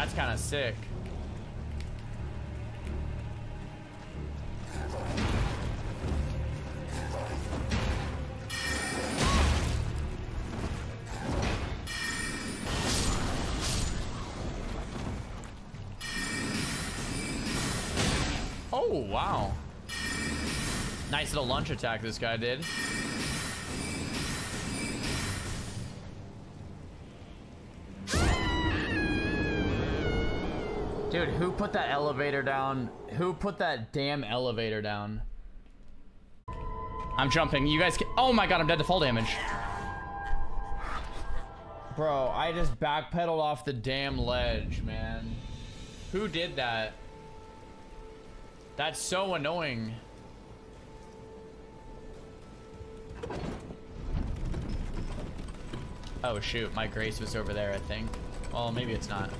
That's kind of sick. Oh, wow. Nice little lunch attack this guy did. Dude, who put that elevator down? Who put that damn elevator down? I'm jumping. You guys Oh my god, I'm dead to fall damage. Bro, I just backpedaled off the damn ledge, man. Who did that? That's so annoying. Oh shoot, my grace was over there, I think. Well, maybe it's not.